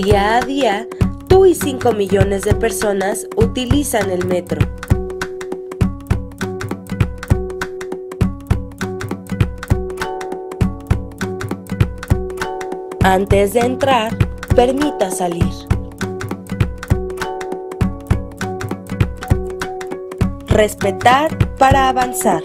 Día a día, tú y 5 millones de personas utilizan el metro. Antes de entrar, permita salir. Respetar para avanzar.